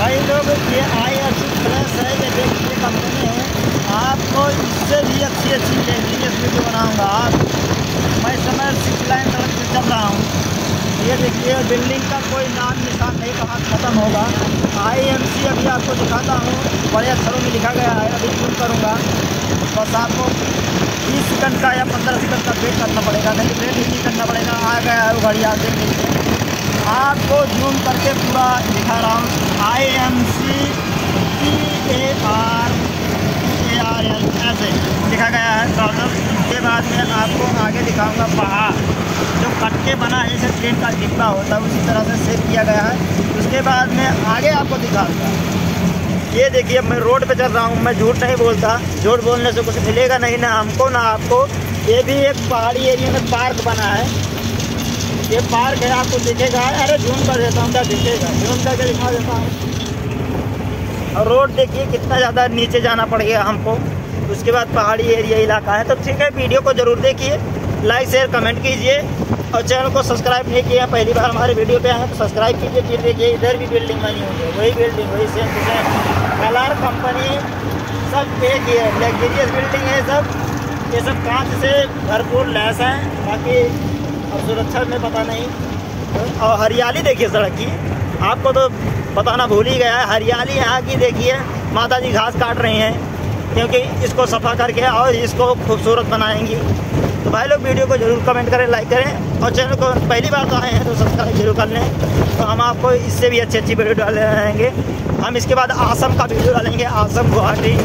भाई लोग ये आई अच्छी प्लस है, ये देखिए कंपनी है। आपको इससे भी अच्छी अच्छी लेंगी वीडियो बनाऊँगा। आप, मैं समय सिक्स लाइन सड़क से चल रहा हूँ। ये देखिए बिल्डिंग का कोई नाम निशान नहीं, कहाँ ख़त्म होगा। आई एम सी अभी आपको दिखाता हूँ। बड़े अक्षरों में लिखा गया है, अभी जूम करूँगा। बस आपको बीस सेकंड का या पंद्रह सेकंड का वेट करना पड़ेगा, नहीं वेट नहीं करना पड़ेगा। आ गया है वो घड़ी आप देख जूम करके पूरा दिखा रहा हूँ। I M C T A R A R L ऐसे लिखा गया है ट्राउज़र उसके बाद में आपको आगे दिखाऊँगा पहाड़। जो कट के बना है जैसे ट्रेन का डिब्बा होता है, उसी तरह से सेट किया गया है। उसके बाद में आगे आपको दिखाऊँगा। ये देखिए, मैं रोड पे चल रहा हूँ, मैं झूठ नहीं बोलता। झूठ बोलने से कुछ मिलेगा नहीं ना। हमको ना आपको। ये भी एक पहाड़ी एरिया में पार्क बना है। ये पार्क है आपको दिखेगा। अरे जूम कर देता हूँ दिखेगा? जूम करके दिखा देता हूँ। और रोड देखिए, कितना ज़्यादा नीचे जाना पड़ गया हमको। उसके बाद पहाड़ी एरिया, इलाका है। तो ठीक है, वीडियो को ज़रूर देखिए। लाइक, शेयर, कमेंट कीजिए। और चैनल को सब्सक्राइब नहीं किया, पहली बार हमारे वीडियो पे आए तो सब्सक्राइब कीजिए। फिर देखिए, इधर भी बिल्डिंग बनी हुई है, वही बिल्डिंग वही same to same colour company सब एक ही है लग्जरियस बिल्डिंग है सब। ये सब कांच से भरपूर लैस हैं। बाकी और सुरक्षा में पता नहीं। और हरियाली देखिए सड़क की। आपको तो बताना भूल ही गया है, हरियाली यहाँ की देखिए माता जी घास काट रही हैं, क्योंकि इसको सफ़ा करके और इसको खूबसूरत बनाएँगी। तो भाई लोग, वीडियो को ज़रूर कमेंट करें लाइक करें, और चैनल को पहली बार तो आए हैं तो सब्सक्राइब ज़रूर कर लें। तो हम आपको इससे भी अच्छी अच्छी वीडियो डाले रहेंगे हम इसके बाद आसम का वीडियो डालेंगे, आसम गुवाहाटी।